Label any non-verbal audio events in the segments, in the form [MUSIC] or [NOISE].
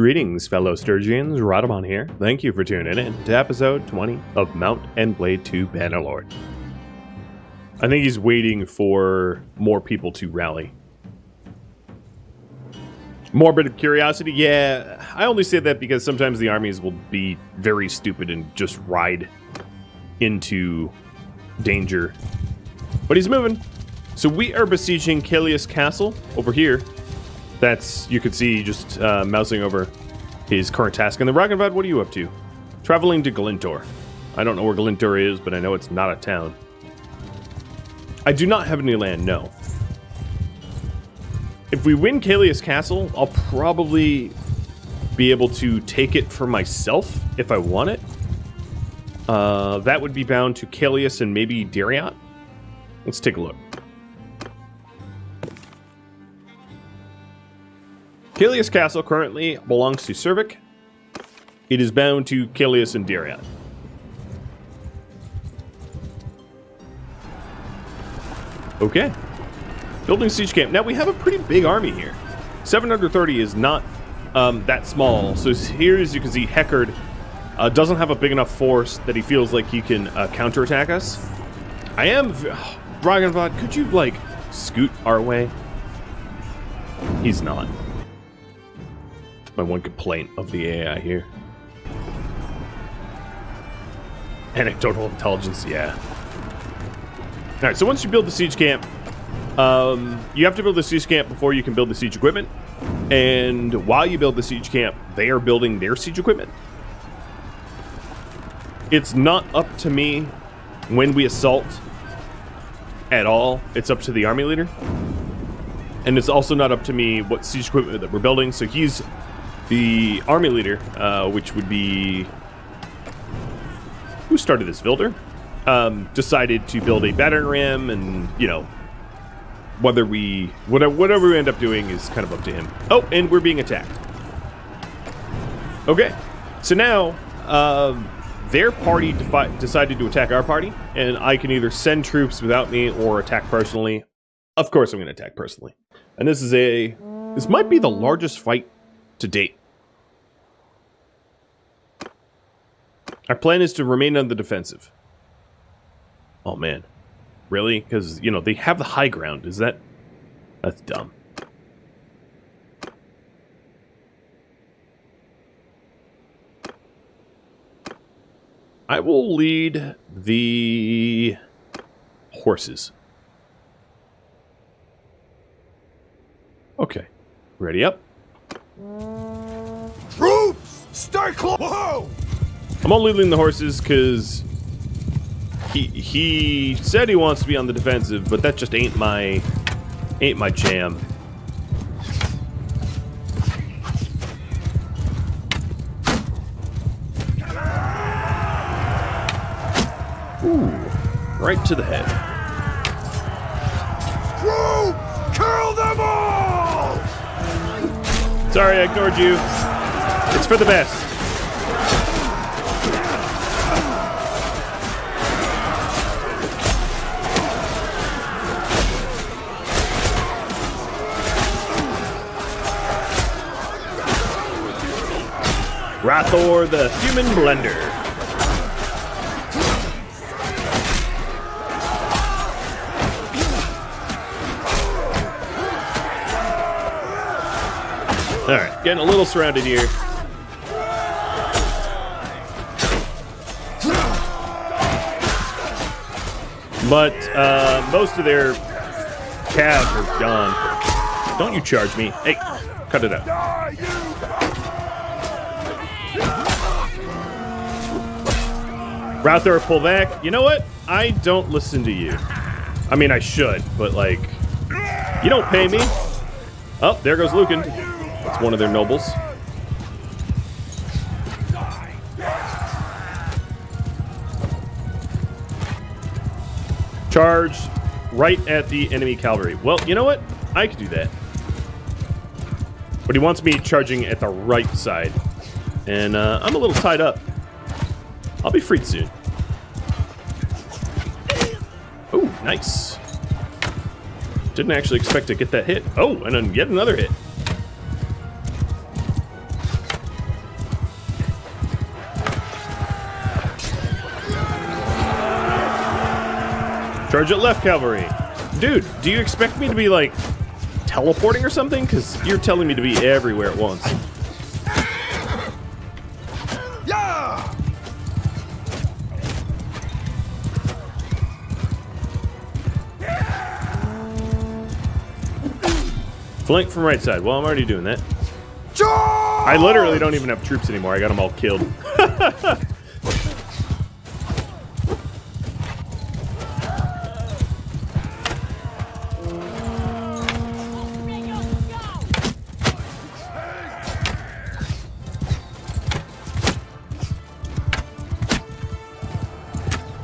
Greetings, fellow Sturgians. Rhadamant here. Thank you for tuning in to episode 20 of Mount and Blade 2 Bannerlord. I think he's waiting for more people to rally. Morbid curiosity? Yeah, I only say that because sometimes the armies will be very stupid and just ride into danger. But he's moving. So we are besieging Caelius Castle over here. That's, you could see just uh, mousing over his current task. And the Raganvad, what are you up to? Traveling to Glintor. I don't know where Glintor is, but I know it's not a town. I do not have any land, no. If we win Caelius Castle, I'll probably be able to take it for myself if I want it. Uh, that would be bound to Caelius and maybe Dariot. Let's take a look. Caelius Castle currently belongs to Cervic. It is bound to Caelius and Dariot. Okay. Building siege camp. Now we have a pretty big army here. 730 is not um, that small. So here, as you can see, Heckard uh, doesn't have a big enough force that he feels like he can uh, counterattack us. I am... [SIGHS] Raganvad, could you, like, scoot our way? He's not my one complaint of the AI here. Anecdotal intelligence, yeah. Alright, so once you build the siege camp, um, you have to build the siege camp before you can build the siege equipment. And while you build the siege camp, they are building their siege equipment. It's not up to me when we assault at all. It's up to the army leader. And it's also not up to me what siege equipment that we're building. So he's the army leader, uh, which would be who started this Vilder? um, decided to build a battering ram, and you know whether we whatever whatever we end up doing is kind of up to him. Oh, and we're being attacked. Okay, so now um, their party decided to attack our party, and I can either send troops without me or attack personally. Of course, I'm going to attack personally, and this is a this might be the largest fight to date. Our plan is to remain on the defensive. Oh, man. Really? Because, you know, they have the high ground. Is that... That's dumb. I will lead the horses. Okay. Ready up. Troops! Start close! I'm only leading the horses because he he said he wants to be on the defensive, but that just ain't my ain't my jam. Ooh, right to the head. Kill them all! Sorry, I ignored you. It's for the best. Rathor the Human Blender. Alright, getting a little surrounded here. But uh, most of their calves are gone. Don't you charge me. Hey, cut it out. Rathor, pull back. You know what? I don't listen to you. I mean, I should, but like, you don't pay me. Oh, there goes Lucan. That's one of their nobles. Charge right at the enemy cavalry. Well, you know what? I could do that. But he wants me charging at the right side. And uh, I'm a little tied up. I'll be freed soon. Oh, nice. Didn't actually expect to get that hit. Oh, and then yet another hit. Charge at left, cavalry. Dude, do you expect me to be like teleporting or something? Because you're telling me to be everywhere at once. Flank from right side. Well, I'm already doing that. Charge! I literally don't even have troops anymore. I got them all killed. [LAUGHS]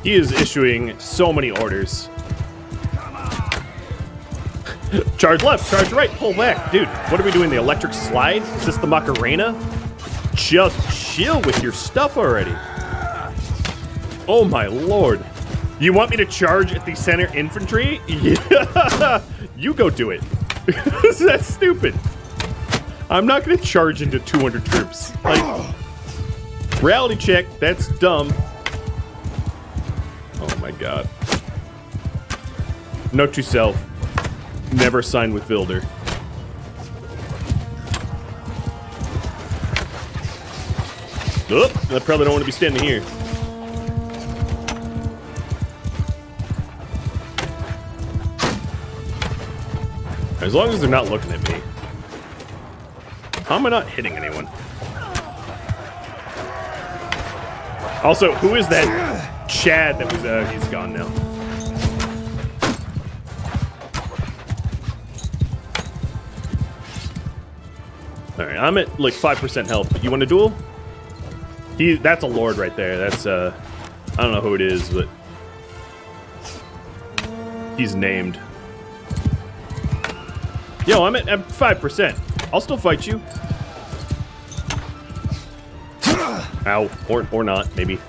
He is issuing so many orders. Charge left, charge right, pull back. Dude, what are we doing? The electric slide? Is this the Macarena? Just chill with your stuff already. Oh my lord. You want me to charge at the center infantry? [LAUGHS] Yeah. You go do it. [LAUGHS] That's stupid. I'm not going to charge into 200 troops. Like, reality check. That's dumb. Oh my god. Note to self. Never sign with Vilder. Oop, I probably don't want to be standing here. As long as they're not looking at me. How am I not hitting anyone? Also, who is that Chad that was, uh, he's gone now. I'm at like 5% health, but you want to duel? He, that's a lord right there. That's, uh, I don't know who it is, but he's named. Yo, I'm at, at 5%. I'll still fight you. Ow. Or, or not, maybe.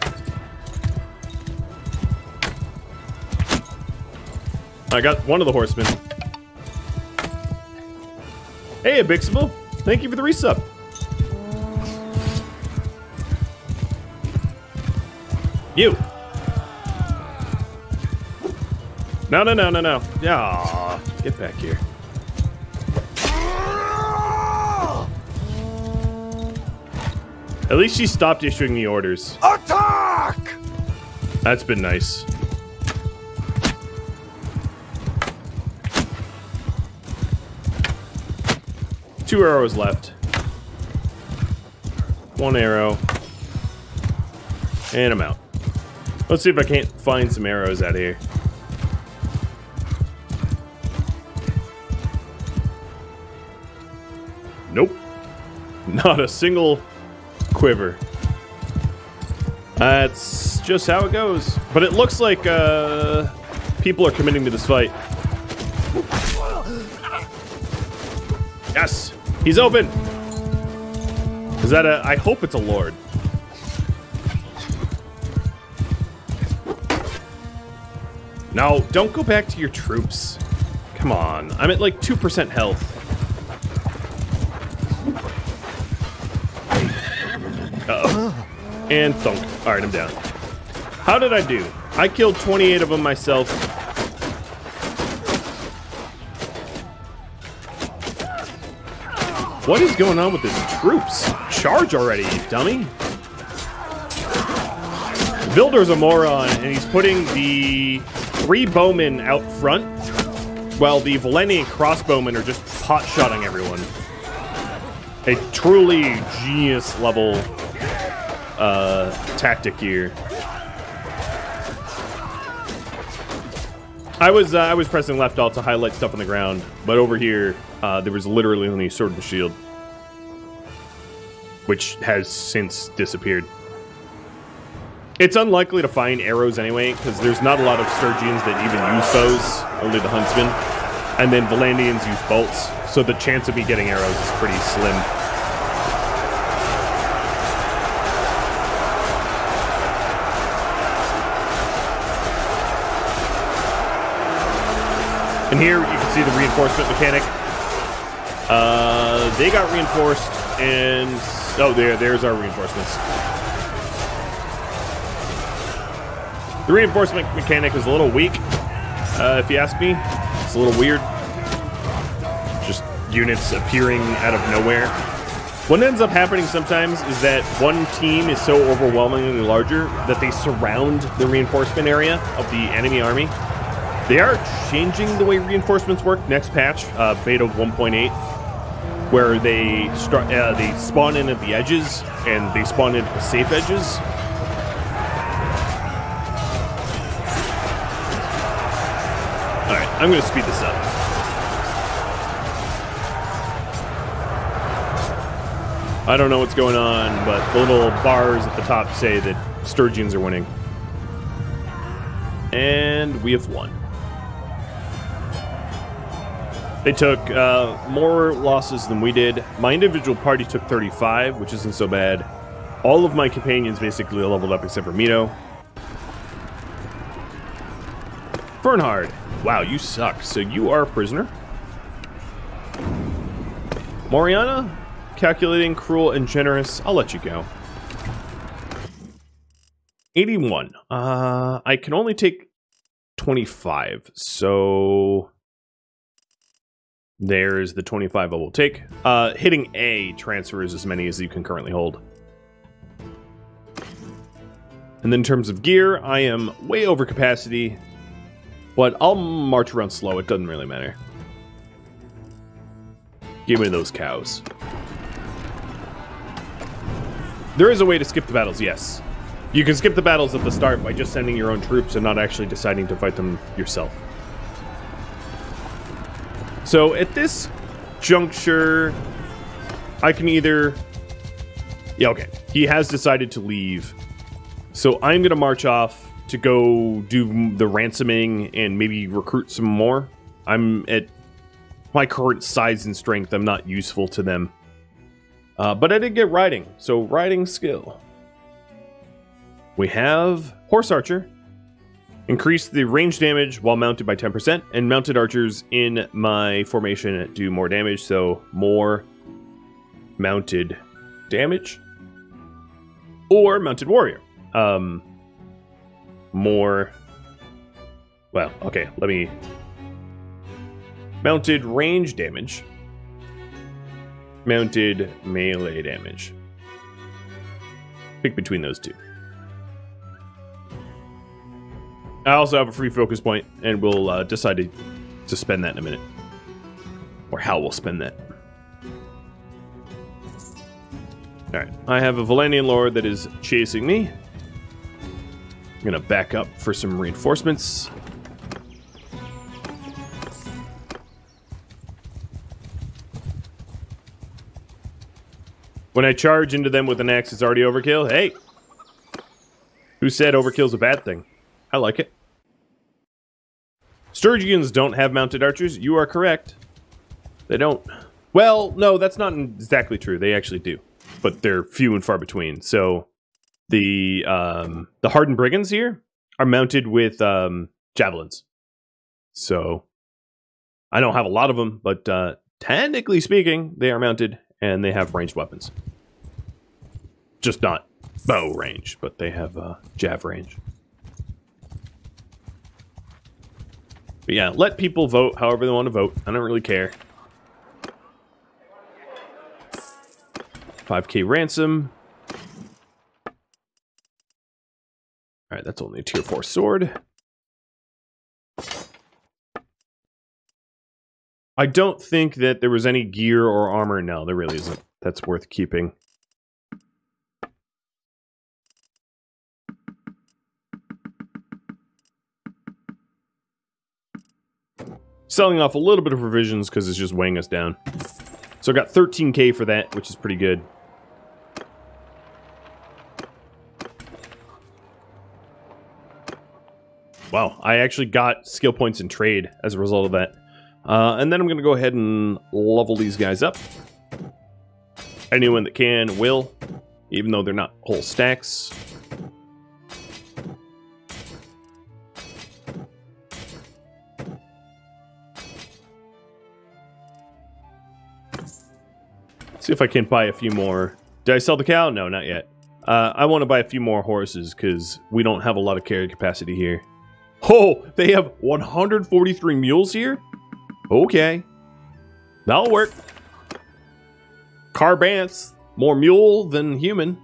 I got one of the horsemen. Hey, Abixable. Thank you for the resub. You. No, no, no, no, no. Yeah, get back here. At least she stopped issuing the orders. Attack! That's been nice. Two arrows left. One arrow. And I'm out. Let's see if I can't find some arrows out here. Nope. [LAUGHS] Not a single quiver. That's just how it goes. But it looks like uh, people are committing to this fight. He's open. Is that a? I hope it's a lord. No, don't go back to your troops. Come on, I'm at like 2% health. Uh-oh. And thunk. Alright, I'm down. How did I do? I killed 28 of them myself. What is going on with his troops? Charge already, dummy. Vilder's a moron, and he's putting the three bowmen out front, while the Vlandian crossbowmen are just pot-shotting everyone. A truly genius level uh, tactic here. I was uh, I was pressing left alt to highlight stuff on the ground, but over here uh, there was literally only sword and shield, which has since disappeared. It's unlikely to find arrows anyway, because there's not a lot of Sturgians that even use bows, only the huntsmen, and then Valandians use bolts, so the chance of me getting arrows is pretty slim. And here you can see the reinforcement mechanic. Uh, they got reinforced, and oh, there, there's our reinforcements. The reinforcement mechanic is a little weak, uh, if you ask me. It's a little weird. Just units appearing out of nowhere. What ends up happening sometimes is that one team is so overwhelmingly larger that they surround the reinforcement area of the enemy army. They are changing the way reinforcements work next patch, uh, beta 1.8, where they start uh, they spawn in at the edges and they spawn in at the safe edges. All right, I'm going to speed this up. I don't know what's going on, but the little bars at the top say that Sturgians are winning. And we have won. They took uh, more losses than we did. My individual party took 35, which isn't so bad. All of my companions basically leveled up except for Mito. Bernhard. Wow, you suck. So you are a prisoner. Moriana, calculating, cruel, and generous. I'll let you go. 81. Uh, I can only take 25, so there's the 25 I will take. Uh, hitting A transfers as many as you can currently hold. And then in terms of gear, I am way over capacity, but I'll march around slow. It doesn't really matter. Give me those cows. There is a way to skip the battles, yes. You can skip the battles at the start by just sending your own troops and not actually deciding to fight them yourself. So at this juncture, I can either... Yeah, okay. He has decided to leave. So I'm going to march off to go do the ransoming and maybe recruit some more. I'm at my current size and strength. I'm not useful to them. Uh, but I did get riding, so riding skill. We have Horse Archer. Increase the range damage while mounted by 10%, and mounted archers in my formation do more damage, so more mounted damage. Or mounted warrior. Um, more. Well, okay, let me. Mounted range damage mounted melee damage. Pick between those two. I also have a free focus point, and we'll uh, decide to, to spend that in a minute. Or how we'll spend that. Alright, I have a Valandian Lord that is chasing me. I'm gonna back up for some reinforcements. When I charge into them with an axe, it's already overkill. Hey! Who said overkill's a bad thing? I like it. Sturgians don't have mounted archers. You are correct. They don't. Well, no, that's not exactly true. They actually do. But they're few and far between. So the um, the hardened brigands here are mounted with um, javelins. So I don't have a lot of them, but uh, technically speaking, they are mounted and they have ranged weapons. Just not bow range, but they have uh, jav range. But yeah, let people vote however they want to vote. I don't really care. 5k ransom. Alright, that's only a tier 4 sword. I don't think that there was any gear or armor. No, there really isn't. That's worth keeping. Selling off a little bit of provisions because it's just weighing us down. So I got 13k for that, which is pretty good. Wow, I actually got skill points in trade as a result of that. Uh, and then I'm going to go ahead and level these guys up. Anyone that can will, even though they're not whole stacks. See if I can buy a few more. Did I sell the cow? No, not yet. Uh, I want to buy a few more horses because we don't have a lot of carry capacity here. Oh, they have 143 mules here? Okay. That'll work. Carbance, more mule than human.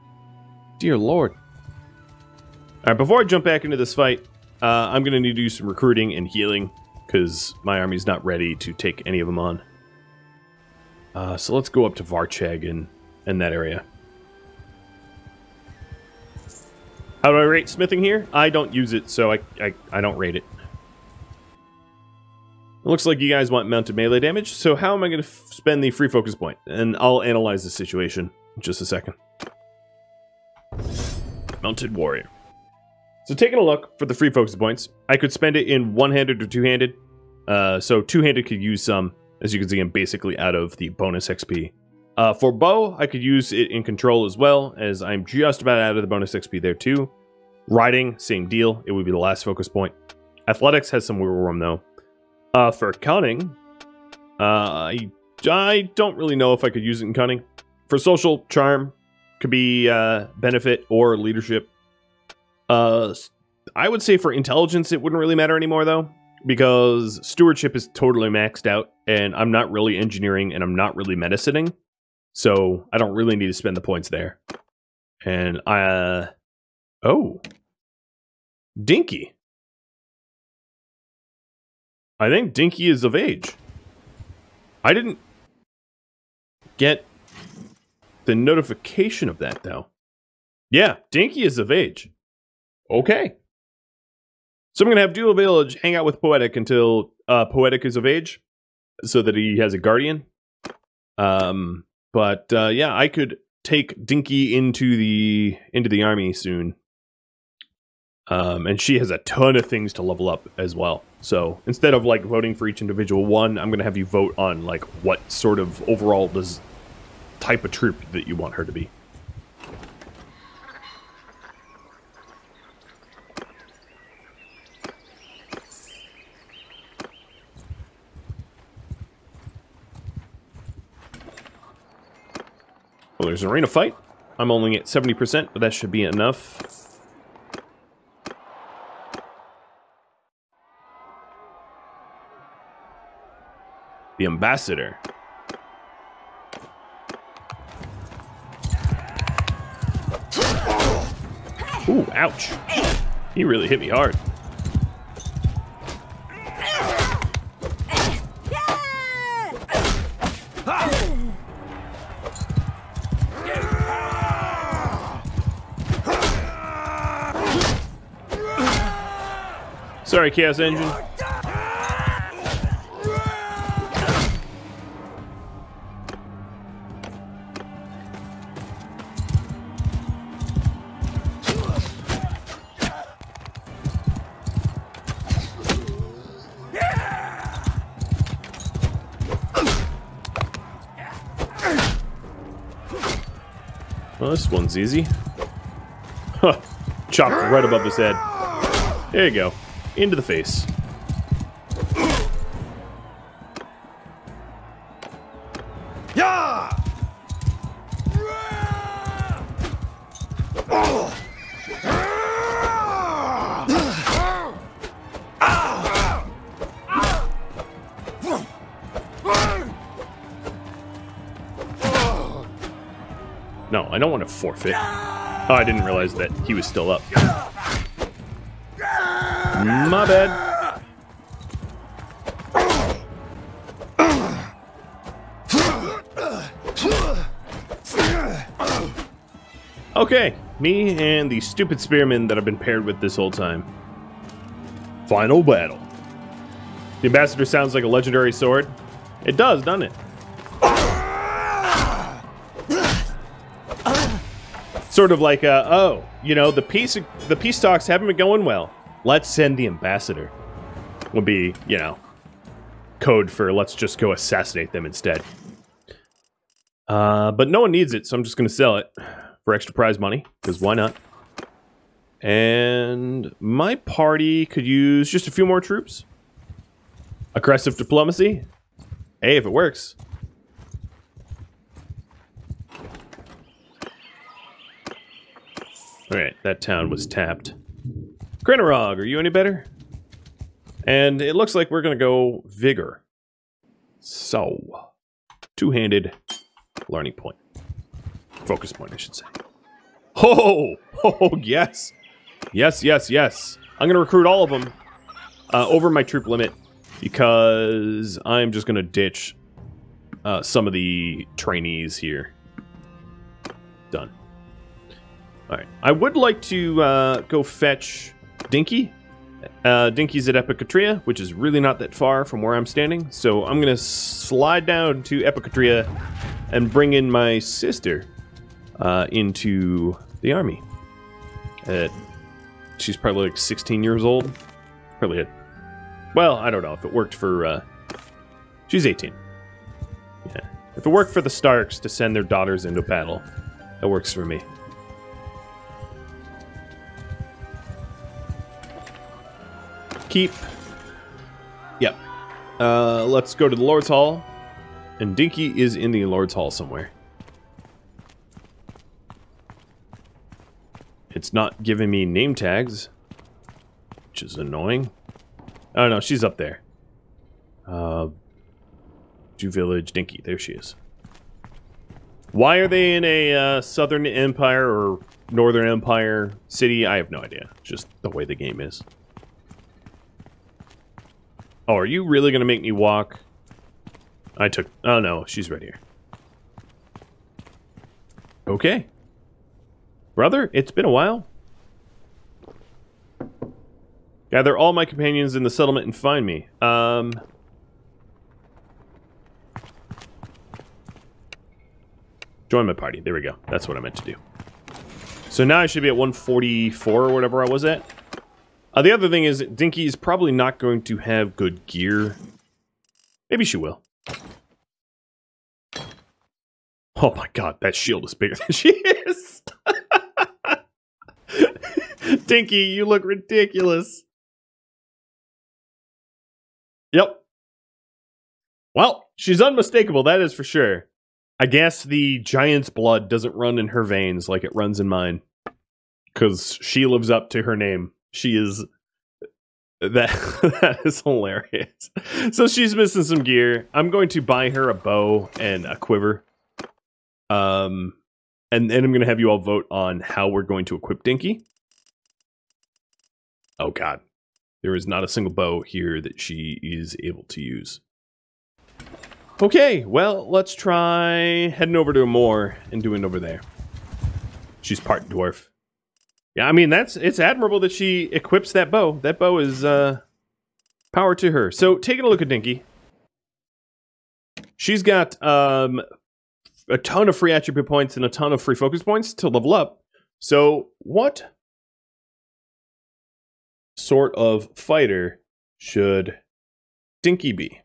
Dear lord. All right, before I jump back into this fight, uh, I'm going to need to do some recruiting and healing because my army's not ready to take any of them on. Uh, so let's go up to Varcheg and, and that area. How do I rate smithing here? I don't use it, so I, I, I don't rate it. It looks like you guys want mounted melee damage, so how am I going to spend the free focus point? And I'll analyze the situation in just a second. Mounted warrior. So taking a look for the free focus points, I could spend it in one-handed or two-handed. Uh, so two-handed could use some, as you can see, I'm basically out of the bonus XP. Uh, for bow, I could use it in control as well, as I'm just about out of the bonus XP there too. Riding, same deal. It would be the last focus point. Athletics has some wiggle room though. Uh, for cunning, uh, I, I don't really know if I could use it in cunning. For social, charm could be uh, benefit or leadership. Uh, I would say for intelligence, it wouldn't really matter anymore though, because stewardship is totally maxed out, and I'm not really engineering and I'm not really medicining, so I don't really need to spend the points there. And I, uh, oh, Dinky. I think Dinky is of age. I didn't get the notification of that though. Yeah, Dinky is of age. Okay. So I'm gonna have Dual Village hang out with Poetic until uh, Poetic is of age, so that he has a guardian. Um, but uh, yeah, I could take Dinky into the into the army soon. Um, and she has a ton of things to level up as well. So instead of like voting for each individual one, I'm gonna have you vote on like what sort of overall does type of troop that you want her to be. Well, there's an arena fight. I'm only at 70%, but that should be enough. The ambassador. Ooh, ouch. He really hit me hard. Sorry, Chaos Engine. Well, this one's easy. Huh. Chopped right above his head. There you go. Into the face. Yeah! No, I don't want to forfeit. Oh, I didn't realize that he was still up. My bad. Okay, me and the stupid spearman that I've been paired with this whole time. Final battle. The ambassador sounds like a legendary sword. It does, doesn't it? Sort of like, uh, oh, you know, the peace the peace talks haven't been going well. Let's send the ambassador. Would be, you know, code for let's just go assassinate them instead. Uh, but no one needs it, so I'm just going to sell it for extra prize money, because why not? And my party could use just a few more troops. Aggressive diplomacy. Hey, if it works. Alright, that town was tapped. Krenorog, are you any better? And it looks like we're going to go vigor. So, two-handed learning point. Focus point, I should say. Oh, oh, yes. Yes, yes, yes. I'm going to recruit all of them uh, over my troop limit because I'm just going to ditch uh, some of the trainees here. Done. All right. I would like to uh, go fetch Dinky. Uh, Dinky's at Epicrotea, which is really not that far from where I'm standing. So I'm going to slide down to Epicrotea and bring in my sister uh, into the army. Uh, she's probably like 16 years old. Probably a well, I don't know if it worked for. Uh, she's 18. Yeah. If it worked for the Starks to send their daughters into battle, that works for me. Keep. Yep. Uh, let's go to the Lord's Hall. And Dinky is in the Lord's Hall somewhere. It's not giving me name tags, which is annoying. Oh no, she's up there. Uh, Jew Village, Dinky. There she is. Why are they in a uh, Southern Empire or Northern Empire city? I have no idea. Just the way the game is. Oh, are you really going to make me walk? I took... Oh, no. She's right here. Okay. Brother, it's been a while. Gather all my companions in the settlement and find me. Um... Join my party. There we go. That's what I meant to do. So now I should be at 144 or whatever I was at. Uh, the other thing is, Dinky is probably not going to have good gear. Maybe she will. Oh my god, that shield is bigger [LAUGHS] than she is. [LAUGHS] Dinky, you look ridiculous. Yep. Well, she's unmistakable, that is for sure. I guess the giant's blood doesn't run in her veins like it runs in mine. Because she lives up to her name. She is. That, [LAUGHS] that is hilarious. So she's missing some gear. I'm going to buy her a bow and a quiver. Um, and then I'm going to have you all vote on how we're going to equip Dinky. Oh, God. There is not a single bow here that she is able to use. Okay, well, let's try heading over to Omor and doing over there. She's part dwarf. Yeah, I mean, that's it's admirable that she equips that bow. That bow is uh power to her. So, taking a look at Dinky. She's got um a ton of free attribute points and a ton of free focus points to level up. So, what sort of fighter should Dinky be?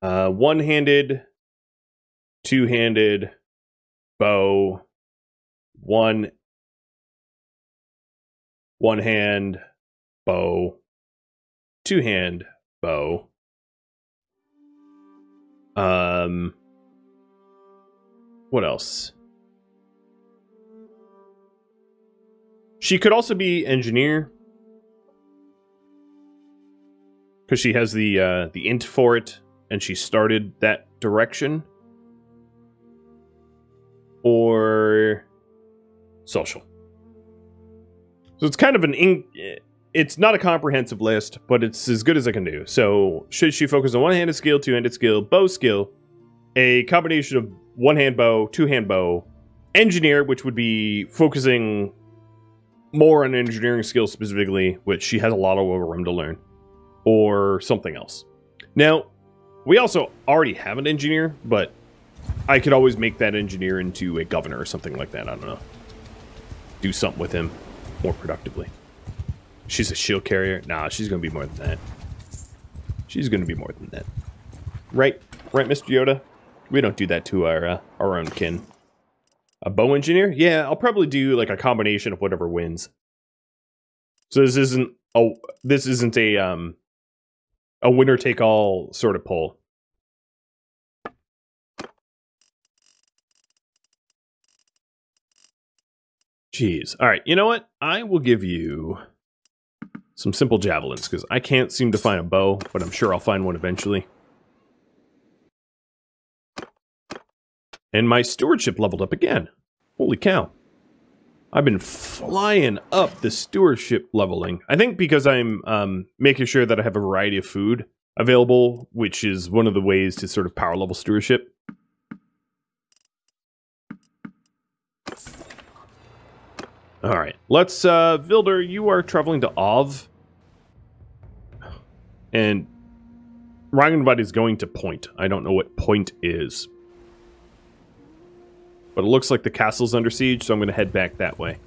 Uh, one-handed, two-handed, bow, one, one hand, bow, two hand, bow. Um, what else? She could also be engineer. Because she has the uh, the int for it, and she started that direction. Or social. So it's kind of an it's not a comprehensive list, but it's as good as I can do. So should she focus on one-handed skill, two-handed skill, bow skill, a combination of one-hand bow, two-hand bow, engineer, which would be focusing more on engineering skills specifically, which she has a lot of room to learn, or something else. Now, we also already have an engineer, but I could always make that engineer into a governor or something like that. I don't know. Do something with him more productively. She's a shield carrier. Nah, she's going to be more than that. She's going to be more than that. Right? Right, Mr. Yoda? We don't do that to our uh, our own kin. A bow engineer? Yeah, I'll probably do like a combination of whatever wins. So this isn't a this isn't a um a winner take all sort of pull. Jeez. All right. You know what? I will give you some simple javelins, because I can't seem to find a bow, but I'm sure I'll find one eventually. And my stewardship leveled up again. Holy cow. I've been flying up the stewardship leveling. I think because I'm um, making sure that I have a variety of food available, which is one of the ways to sort of power level stewardship. All right, let's, uh, Vilder, you are traveling to Ov. And Raganvad is going to Point. I don't know what Point is. But it looks like the castle's under siege, so I'm going to head back that way.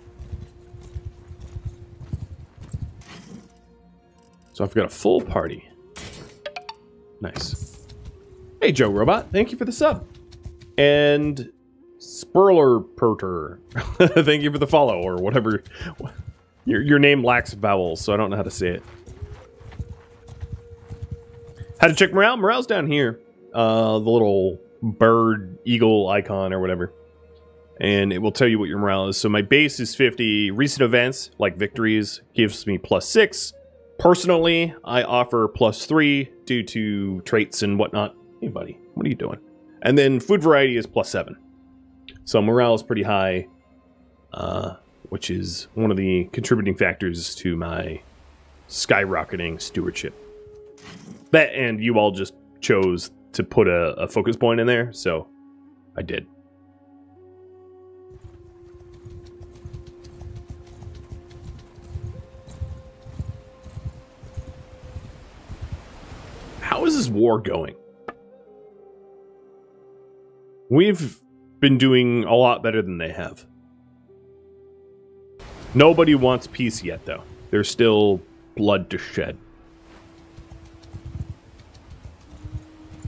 So I've got a full party. Nice. Hey, Joe Robot. Thank you for the sub. And Spurler Perter. [LAUGHS] Thank you for the follow, or whatever. Your, your name lacks vowels, so I don't know how to say it. How to check morale? Morale's down here. Uh, the little bird, eagle icon or whatever. And it will tell you what your morale is. So my base is 50. Recent events, like victories, gives me plus 6. Personally, I offer plus 3 due to traits and whatnot. Hey, buddy, what are you doing? And then food variety is plus 7. So morale is pretty high, uh, which is one of the contributing factors to my skyrocketing stewardship. That and you all just chose to put a, a focus point in there, so I did. How is this war going? We've been doing a lot better than they have. Nobody wants peace yet, though. There's still blood to shed.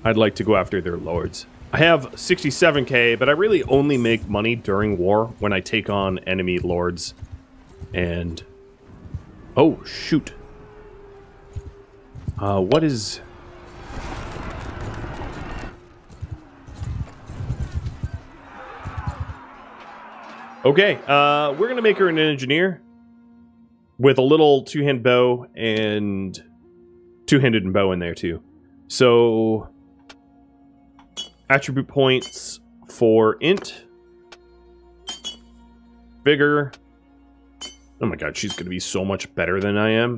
I'd like to go after their lords. I have 67k, but I really only make money during war when I take on enemy lords. And... Oh, shoot. Uh, what is... Okay, uh, we're gonna make her an engineer with a little two-hand bow and two-handed bow in there too. So attribute points for int, vigor. Oh my god, she's gonna be so much better than I am.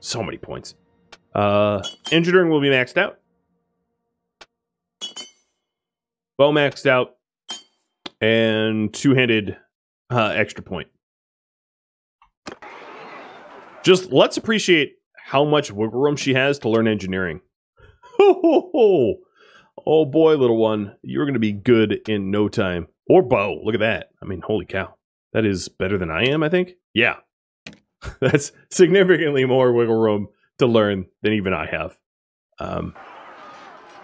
So many points. Uh, engineering will be maxed out. Bow maxed out and two-handed uh, extra point. Just let's appreciate how much wiggle room she has to learn engineering. Ho, ho, ho. Oh boy, little one, you're going to be good in no time. Or bow, look at that. I mean, holy cow. That is better than I am, I think. Yeah. [LAUGHS] That's significantly more wiggle room to learn than even I have. Um,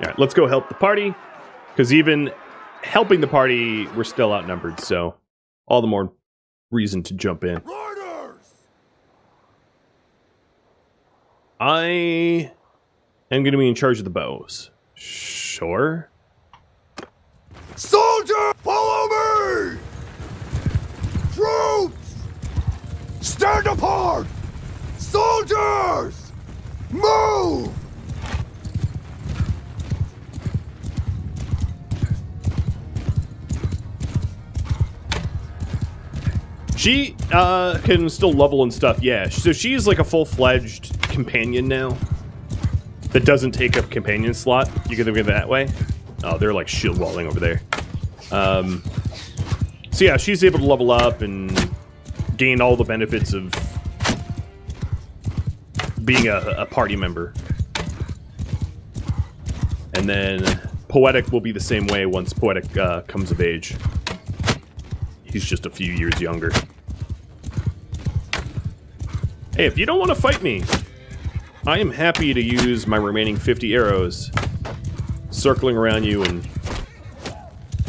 all right, let's go help the party. Because even helping the party, we're still outnumbered, so all the more reason to jump in. Riders! I am going to be in charge of the bows. Sure. Soldier, follow me! Troops! Stand apart! Soldiers! Move! She uh, can still level and stuff, yeah. So she's like a full-fledged companion now that doesn't take up companion slot. You can think of it that way. Oh, they're like shield walling over there. Um, so yeah, she's able to level up and gain all the benefits of being a, a party member. And then Poetic will be the same way once Poetic uh, comes of age. He's just a few years younger. Hey, if you don't want to fight me, I am happy to use my remaining 50 arrows circling around you and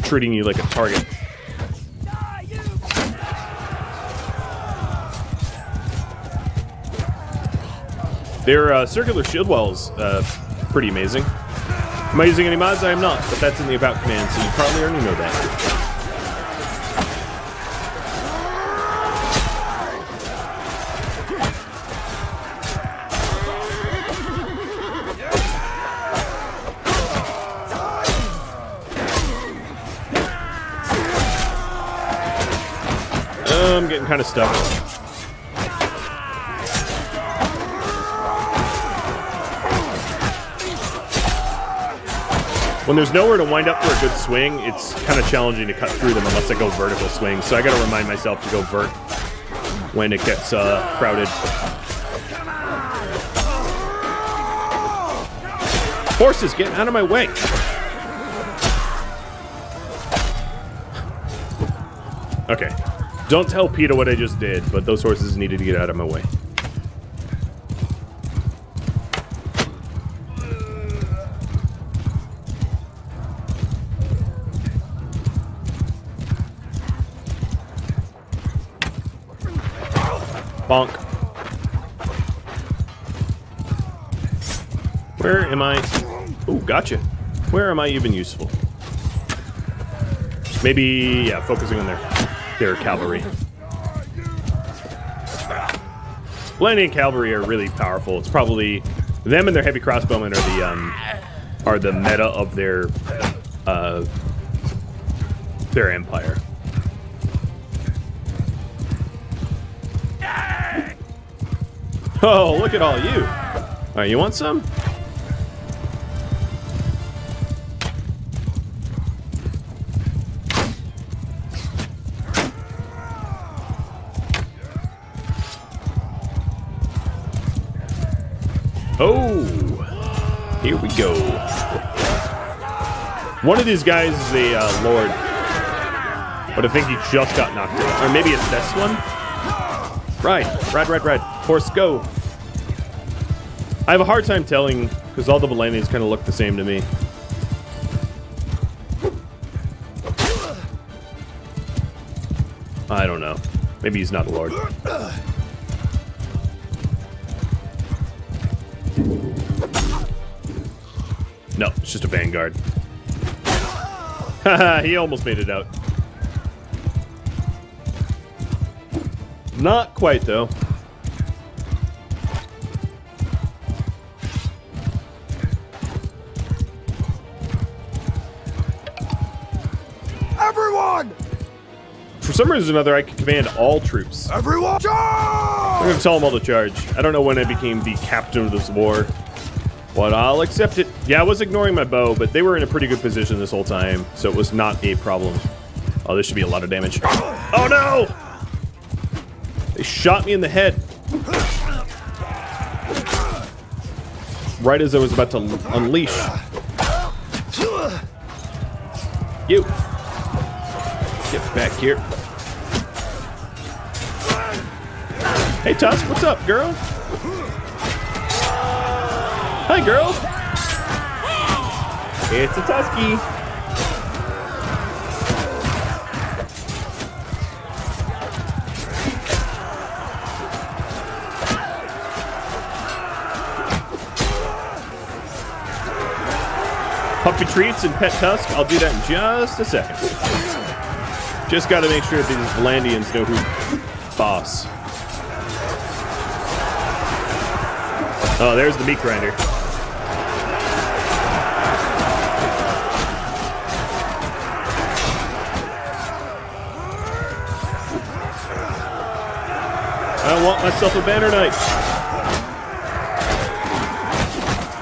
treating you like a target. Their uh, circular shield wall's uh, pretty amazing. Am I using any mods? I am not, but that's in the about command, so you probably already know that. Kind of stuck. When there's nowhere to wind up for a good swing, it's kind of challenging to cut through them unless I go vertical swing. So I got to remind myself to go vert when it gets uh, crowded. Horses, get out of my way! Okay. Don't tell Peter what I just did, but those horses needed to get out of my way. Bonk. Where am I? Oh, gotcha. Where am I even useful? Maybe, yeah, focusing on their, their cavalry. Vlandian cavalry are really powerful. It's probably them and their heavy crossbowmen are the um, are the meta of their uh, their empire. Oh, look at all you. All right, you want some? One of these guys is a uh, lord, but I think he just got knocked out. Or maybe it's this one? Right, ride, ride, ride. Horse, go. I have a hard time telling because all the Vlandians kind of look the same to me. I don't know. Maybe he's not a lord. No, it's just a vanguard. [LAUGHS] He almost made it out. Not quite, though. Everyone! For some reason or another, I can command all troops. Everyone! charge! I'm gonna tell them all to charge. I don't know when I became the captain of this war, but I'll accept it. Yeah, I was ignoring my bow, but they were in a pretty good position this whole time, so it was not a problem. Oh, this should be a lot of damage. Oh no! They shot me in the head. Right as I was about to unleash. You. Get back here. Hey, Tusk, what's up, girl? Hi, girl. It's a Tusky. Puppy treats and pet tusk. I'll do that in just a second. Just got to make sure these Vlandians know who boss. Oh, there's the meat grinder. I want myself a banner knight.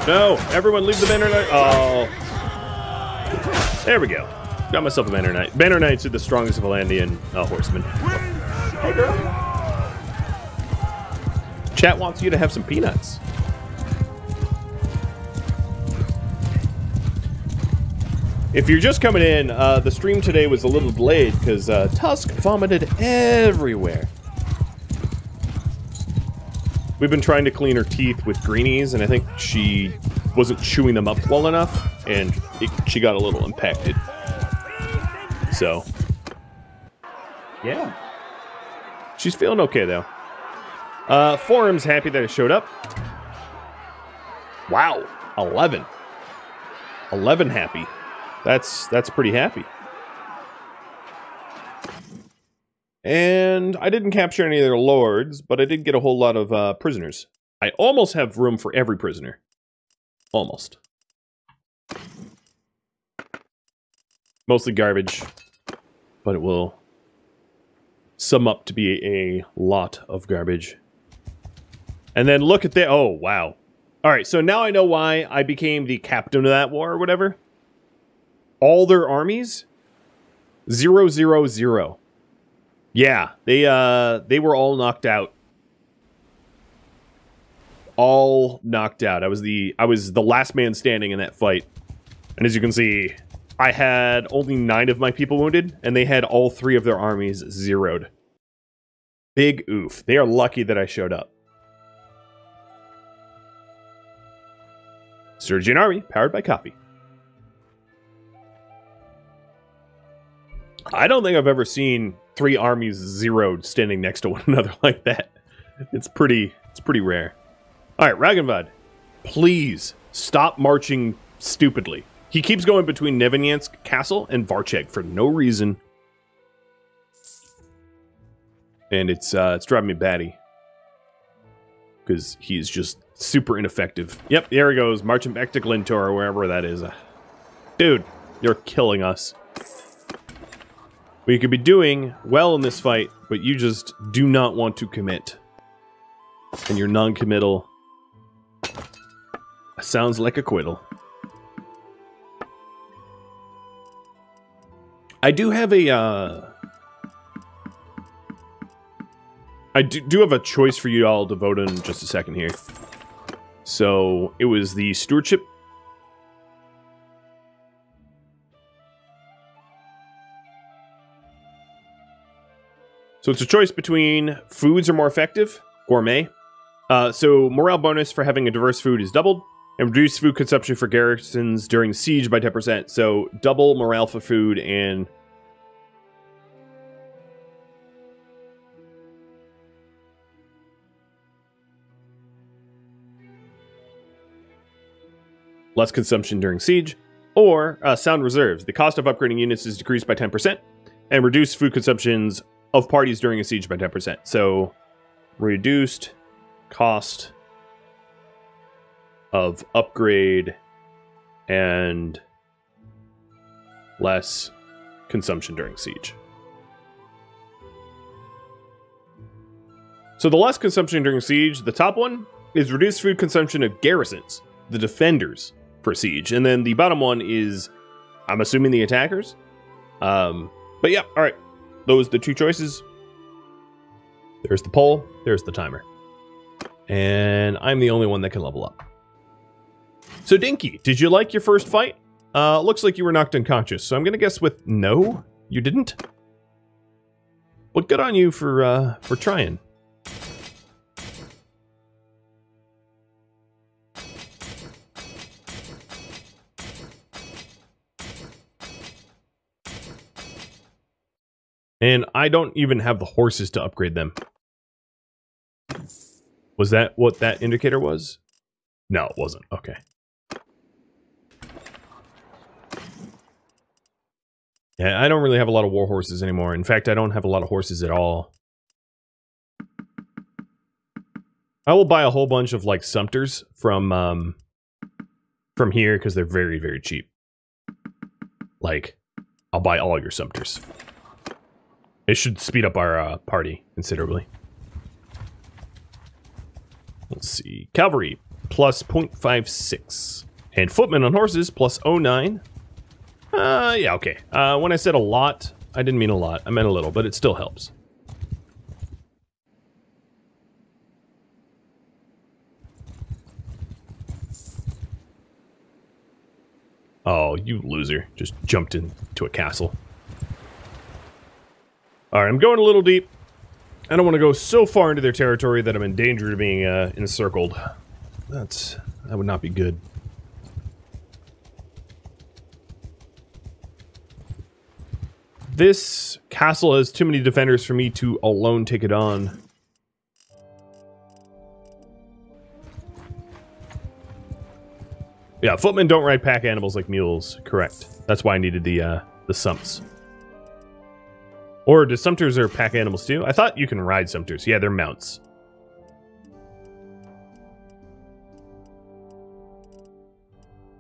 No, everyone leave the banner knight. Oh. There we go. Got myself a banner knight. Banner knights are the strongest Vlandian uh, horsemen. Hey, girl. Chat wants you to have some peanuts. If you're just coming in, uh, the stream today was a little delayed because uh, Tusk vomited everywhere. We've been trying to clean her teeth with greenies, and I think she wasn't chewing them up well enough, and it, she got a little impacted. So, yeah. She's feeling okay, though. Uh, Forum's happy that it showed up. Wow, 11. 11 happy. That's that's pretty happy. And I didn't capture any of their lords, but I did get a whole lot of uh, prisoners. I almost have room for every prisoner. Almost. Mostly garbage, but it will sum up to be a lot of garbage. And then look at the oh wow. All right, so now I know why I became the captain of that war or whatever. All their armies zero zero zero. Yeah, they uh they were all knocked out. All knocked out. I was the I was the last man standing in that fight. And as you can see, I had only nine of my people wounded, and they had all three of their armies zeroed. Big oof. They are lucky that I showed up. Sturgian army, powered by coffee. I don't think I've ever seen three armies zeroed standing next to one [LAUGHS] another like that. It's pretty it's pretty rare. Alright, Raganvad, please stop marching stupidly. He keeps going between Nevinyansk Castle and Varcheg for no reason. And it's uh, it's driving me batty. Because he's just super ineffective. Yep, there he goes, marching back to Glintor or wherever that is. Dude, you're killing us. We could be doing well in this fight, but you just do not want to commit. And your non-committal sounds like acquittal. I do have a, uh... I do, do have a choice for you all to vote in just a second here. So, it was the stewardship So it's a choice between foods are more effective, gourmet. Uh, so morale bonus for having a diverse food is doubled, and reduced food consumption for garrisons during siege by 10%. So double morale for food and less consumption during siege, or uh, sound reserves. The cost of upgrading units is decreased by 10%, and reduced food consumptions of parties during a siege by 10%. So, reduced cost of upgrade and less consumption during siege. So the less consumption during siege, the top one is reduced food consumption of garrisons, the defenders for siege, and then the bottom one is, I'm assuming the attackers. Um, but yeah, all right, those the two choices. There's the poll. There's the timer, and I'm the only one that can level up. So Dinky, did you like your first fight? Uh, looks like you were knocked unconscious, so I'm gonna guess with no, you didn't. But good on you for uh, for trying. And I don't even have the horses to upgrade them. Was that what that indicator was? No, it wasn't. Okay. Yeah, I don't really have a lot of war horses anymore. In fact, I don't have a lot of horses at all. I will buy a whole bunch of like Sumpters from um from here because they're very very cheap. Like, I'll buy all your Sumpters. It should speed up our uh, party considerably. Let's see. Cavalry, plus 0.56. And footmen on horses, plus 09. Uh, yeah, okay. Uh, when I said a lot, I didn't mean a lot. I meant a little, but it still helps. Oh, you loser. Just jumped into a castle. Alright, I'm going a little deep. I don't want to go so far into their territory that I'm in danger of being uh, encircled. That's... that would not be good. This castle has too many defenders for me to alone take it on. Yeah, footmen don't ride pack animals like mules. Correct. That's why I needed the uh, the sumps. Or do sumpters are pack animals too? I thought you can ride sumpters. Yeah, they're mounts.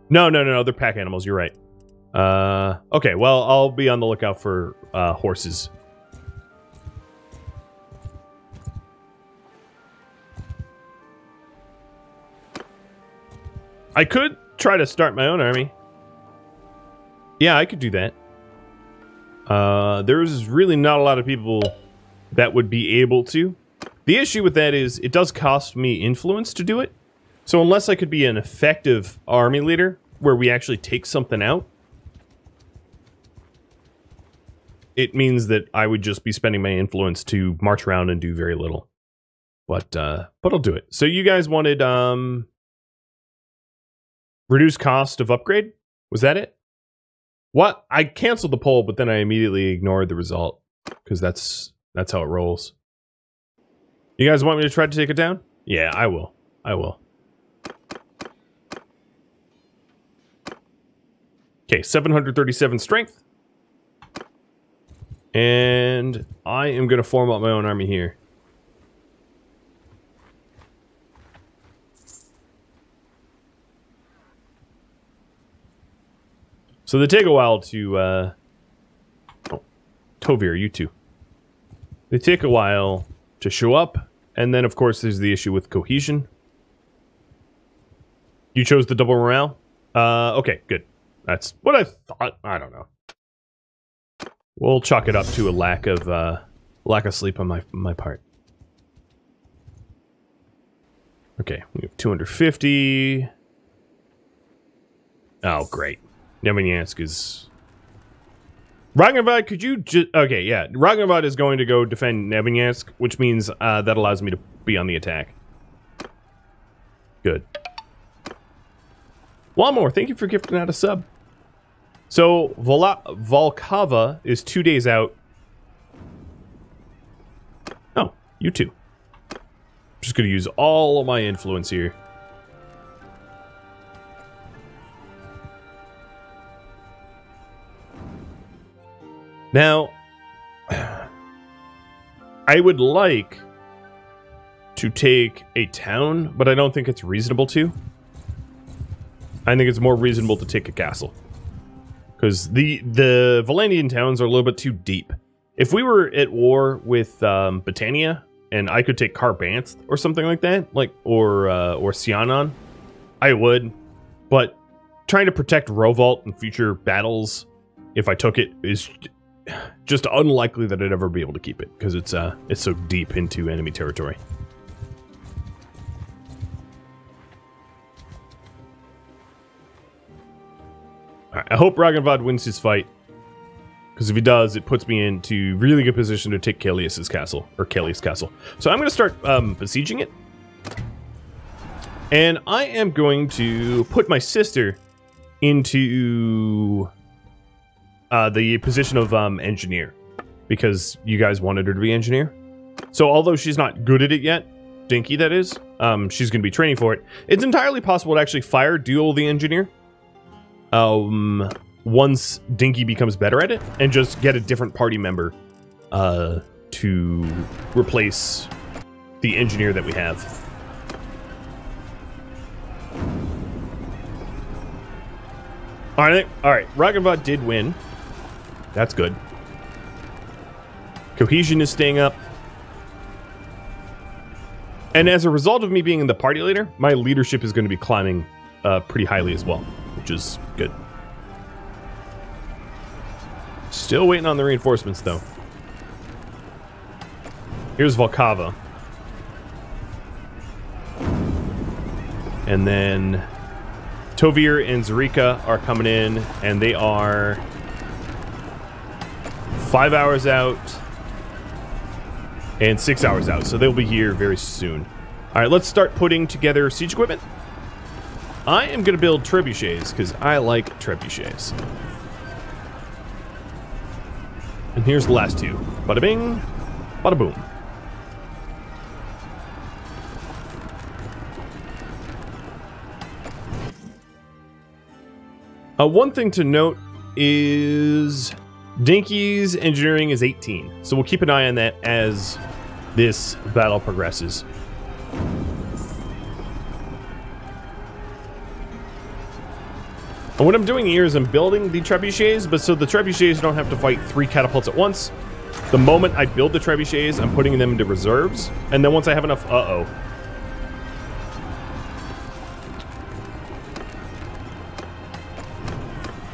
No, no, no, no, they're pack animals. You're right. Uh, okay, well, I'll be on the lookout for uh, horses. I could try to start my own army. Yeah, I could do that. Uh, there's really not a lot of people that would be able to. The issue with that is it does cost me influence to do it. So unless I could be an effective army leader where we actually take something out, it means that I would just be spending my influence to march around and do very little. But uh but I'll do it. So you guys wanted um reduce cost of upgrade? Was that it? What? I canceled the poll, but then I immediately ignored the result because that's that's how it rolls. You guys want me to try to take it down? Yeah, I will. I will. Okay, 737 strength. And I am going to form up my own army here. So they take a while to, uh... Tovir, you two. They take a while to show up, and then, of course, there's the issue with cohesion. You chose the double morale? Uh, okay, good. That's what I thought. I don't know. We'll chalk it up to a lack of, uh, lack of sleep on my, my part. Okay, we have 250. Oh, great. Nemanyansk is... Raganvad, could you just... Okay, yeah. Raganvad is going to go defend Nemanyansk, which means uh, that allows me to be on the attack. Good. One more. Thank you for gifting out a sub. So, Vola Volkava is two days out. Oh, you two. just going to use all of my influence here. Now, [SIGHS] I would like to take a town, but I don't think it's reasonable to. I think it's more reasonable to take a castle. Because the, the Vlandian towns are a little bit too deep. If we were at war with um, Battania, and I could take Karbanth or something like that, like or uh, or Seonon, I would. But trying to protect Rovalt in future battles, if I took it, is just unlikely that I'd ever be able to keep it because it's uh it's so deep into enemy territory. I hope Raganvad wins his fight. Because if he does, it puts me into really good position to take Kalius's castle, or Kalius castle. So I'm going to start um, besieging it. And I am going to put my sister into uh, the position of um, engineer. Because you guys wanted her to be engineer. So although she's not good at it yet, Dinky that is, um, she's going to be training for it. It's entirely possible to actually fire Duel the engineer. Um, once Dinky becomes better at it and just get a different party member uh, to replace the engineer that we have. All right, all right. Raganvad did win. That's good. Cohesion is staying up. And as a result of me being the party leader, my leadership is going to be climbing uh, pretty highly as well, which is good. Still waiting on the reinforcements, though. Here's Volkava. And then Tovir and Zarika are coming in, and they are five hours out and six hours out. So they'll be here very soon. All right, let's start putting together siege equipment. I am going to build trebuchets because I like trebuchets. And here's the last two. Bada bing, bada boom. Uh, one thing to note is Dinky's engineering is 18, so we'll keep an eye on that as this battle progresses. And what I'm doing here is I'm building the trebuchets, but so the trebuchets don't have to fight three catapults at once. The moment I build the trebuchets, I'm putting them into reserves, and then once I have enough, uh-oh.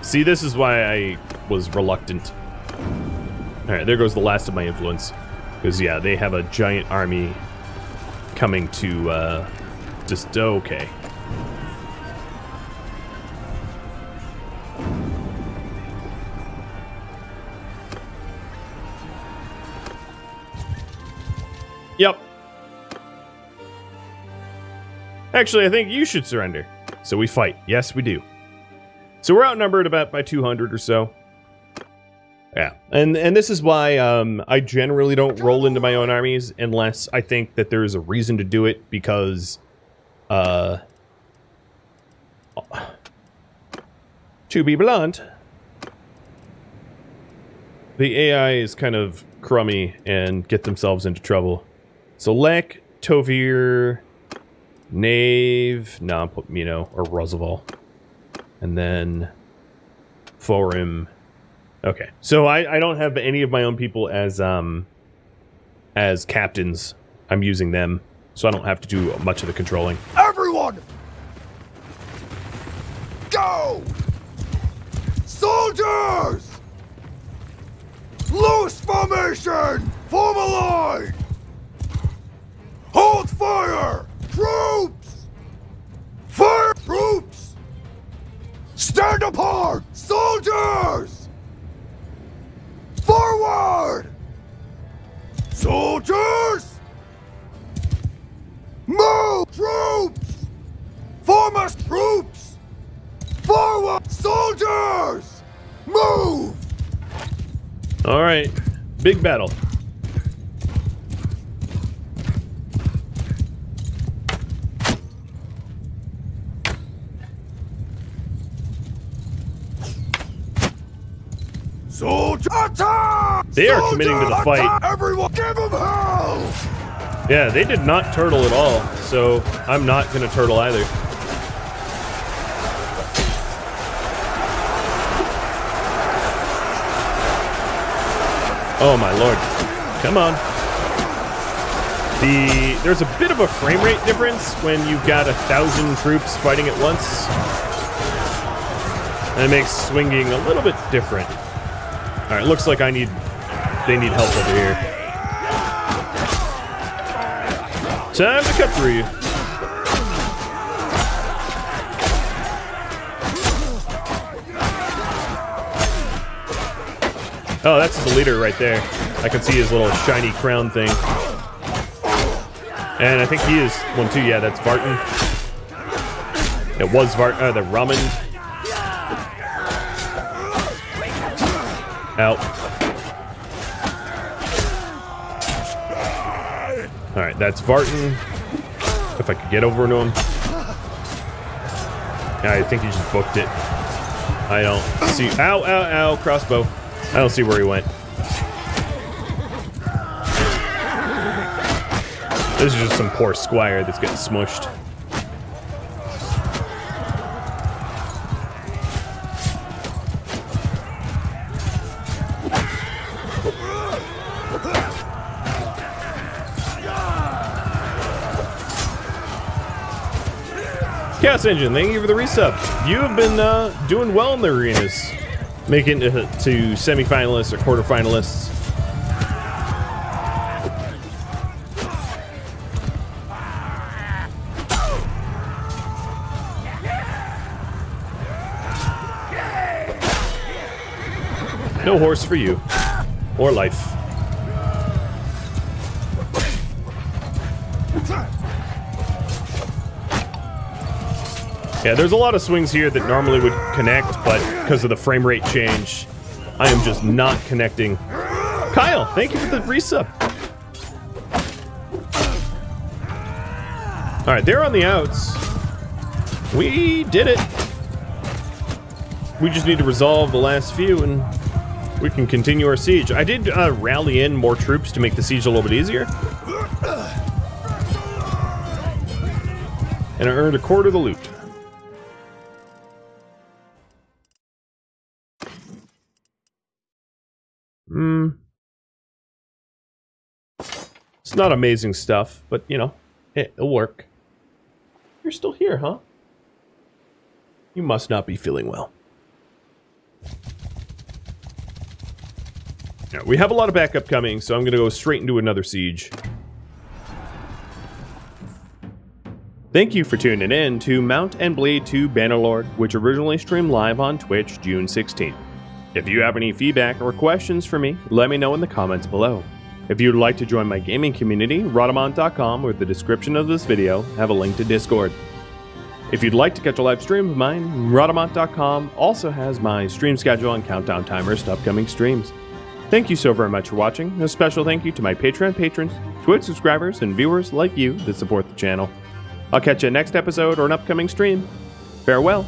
See, this is why I was reluctant. Alright, there goes the last of my influence. Because, yeah, they have a giant army coming to, uh, just, okay. Yep. Actually, I think you should surrender. So we fight. Yes, we do. So we're outnumbered about by 200 or so. Yeah, and and this is why um, I generally don't roll into my own armies unless I think that there is a reason to do it because, uh, to be blunt, the AI is kind of crummy and get themselves into trouble. So Lek, Tovir, Nave, no, you know, or Roosevelt, and then Forum. Okay, so I, I don't have any of my own people as um as captains. I'm using them, so I don't have to do much of the controlling. Everyone! Go! Soldiers! Loose formation! Form a line! Hold fire! Troops! Fire! Troops! Stand apart! Soldiers! Forward! Soldiers! Move! Troops! Form us troops! Forward! Soldiers! Move! All right, big battle. Soldier attack! They are committing to the fight. attack! Everyone, give them hell! Yeah, they did not turtle at all, so I'm not going to turtle either. Oh my lord. Come on. The There's a bit of a frame rate difference when you've got a thousand troops fighting at once. And it makes swinging a little bit different. Alright, looks like I need... They need help over here. Time to cut through you. Oh, that's the leader right there. I can see his little shiny crown thing. And I think he is one too. Yeah, that's Vartan. It was Vart, uh, the Ramond. Out. All right, that's Vartan. If I could get over to him. Yeah, I think he just booked it. I don't see. Ow, ow, ow, crossbow. I don't see where he went. This is just some poor squire that's getting smushed. Chaos Engine, thank you for the resub. You have been uh, doing well in the arenas, making it to, to semifinalists or quarterfinalists. No horse for you. Or life. Yeah, there's a lot of swings here that normally would connect, but because of the frame rate change, I am just not connecting. Kyle, thank you for the resub. All right, they're on the outs. We did it. We just need to resolve the last few and we can continue our siege. I did uh, rally in more troops to make the siege a little bit easier. And I earned a quarter of the loot. Mm. It's not amazing stuff, but you know, it'll work. You're still here, huh? You must not be feeling well. We have a lot of backup coming, so I'm going to go straight into another siege. Thank you for tuning in to Mount and Blade 2 Bannerlord, which originally streamed live on Twitch June 16th. If you have any feedback or questions for me, let me know in the comments below. If you'd like to join my gaming community, Rhadamant.com or the description of this video have a link to Discord. If you'd like to catch a live stream of mine, Rhadamant.com also has my stream schedule and countdown timers to upcoming streams. Thank you so very much for watching. A special thank you to my Patreon patrons, Twitch subscribers, and viewers like you that support the channel. I'll catch you next episode or an upcoming stream. Farewell.